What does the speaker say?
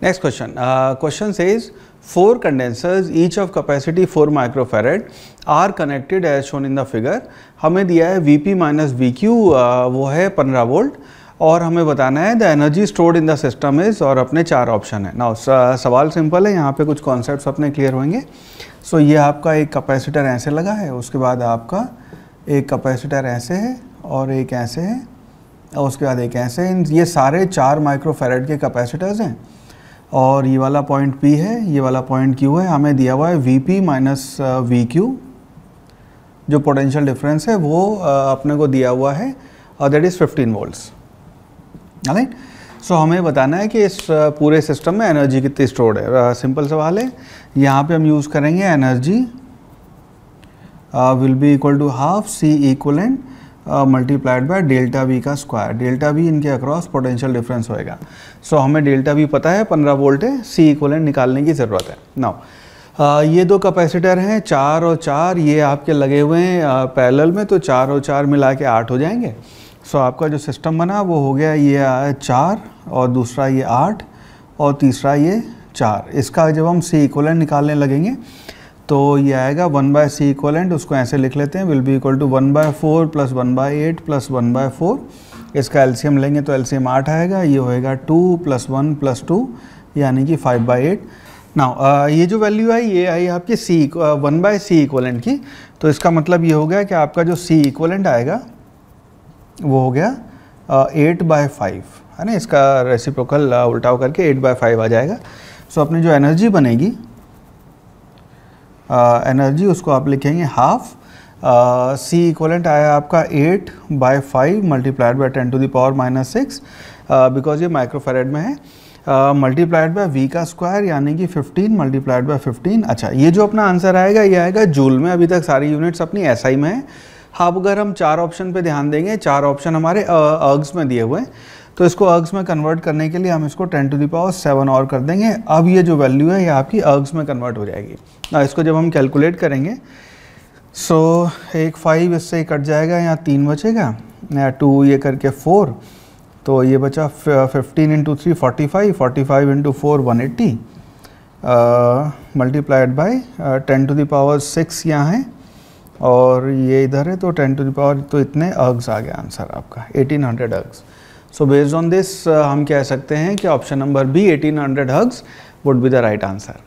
Next question. Uh, question says four condensers each of capacity 4 microfarad are connected as shown in the figure. हमें दिया है Vp minus we uh, वो है 15 volt और हमें बताना है the energy stored in the system is और अपने चार ऑप्शन है ना सवाल सिंपल है यहाँ पे कुछ कॉन्सेप्ट अपने क्लियर होंगे सो so, ये आपका एक कैपेसिटर ऐसे लगा है उसके बाद आपका एक कैपेसिटर ऐसे है और एक ऐसे है और उसके बाद एक ऐसे है ये सारे चार माइक्रोफेरेड के कैपेसिटर्स हैं और ये वाला पॉइंट P है ये वाला पॉइंट Q है हमें दिया हुआ है V P minus V Q जो पोटेंशियल डिफरेंस है वो uh, अपने को दिया हुआ है और that is 15 volts right so हमें बताना है कि इस uh, पूरे सिस्टम में एनर्जी कितनी स्टोर्ड है। सिंपल uh, सवाल है। यहाँ पे हम यूज़ करेंगे energy will be equal to half C equivalent multiplied by delta V का स्क्वायर डेल्टा वी इनके अक्रॉस पोटेंशियल डिफरेंस होएगा. सो so, हमें डेल्टा वी पता है पंद्रह वोल्ट है सी इक्वलेंट निकालने की ज़रूरत है. नाउ ये दो कैपेसिटर हैं चार और चार ये आपके लगे हुए हैं पैरेलल uh, में तो चार और चार मिला के आठ हो जाएँगे. सो so, आपका जो सिस्टम बना वो हो गया ये चार और दूसरा ये आठ और तीसरा ये चार. इसका जब हम सी इक्वलेंट निकालने लगेंगे तो ये आएगा वन बाय सी इक्वलेंट उसको ऐसे लिख लेते हैं will be equal to one by four plus one by eight plus one by four. इसका एलसीएम लेंगे तो एलसीएम आठ आएगा ये होएगा two plus one plus two यानी कि फाइव बाई एट। नाउ ये जो वैल्यू आई ये आई आपकी C one by C equivalent की। तो इसका मतलब ये हो गया कि आपका जो सी इक्वलेंट आएगा वो हो गया एट बाय फाइव है ना? इसका रेसिप्रोकल uh, उल्टाव करके एट बाय फाइव आ जाएगा। सो so, अपनी जो एनर्जी बनेगी एनर्जी उसको आप लिखेंगे हाफ़ सी इक्वलेंट आया आपका eight by five multiplied by ten to the power minus six because ये माइक्रोफेरेड में है। मल्टीप्लाइड बाय वी का स्क्वायर यानी कि 15 मल्टीप्लाइड बाय 15 अच्छा ये जो अपना आंसर आएगा, ये आएगा जूल में। अभी तक सारी यूनिट्स अपनी एस में है। अब अगर हम चार ऑप्शन पे ध्यान देंगे, चार ऑप्शन हमारे अर्ग्स में दिए हुए हैं। तो इसको अर्ग्स में कन्वर्ट करने के लिए हम इसको टेन टू दावर सेवन और कर देंगे। अब ये जो वैल्यू है ये आपकी अर्ग्स में कन्वर्ट हो जाएगी। ना इसको जब हम कैलकुलेट करेंगे सो so, एक फाइव इससे कट जाएगा यहाँ तीन बचेगा या टू ये करके फोर तो ये बचा fifteen into three forty five forty five into four one eighty multiplied by ten to the power six यहाँ है और ये इधर है तो टेन टू दावर तो इतने अर्ग्स आ गया आंसर आपका eighteen hundred ergs. So based on this हम कह सकते हैं कि option number B eighteen hundred ergs would be the right answer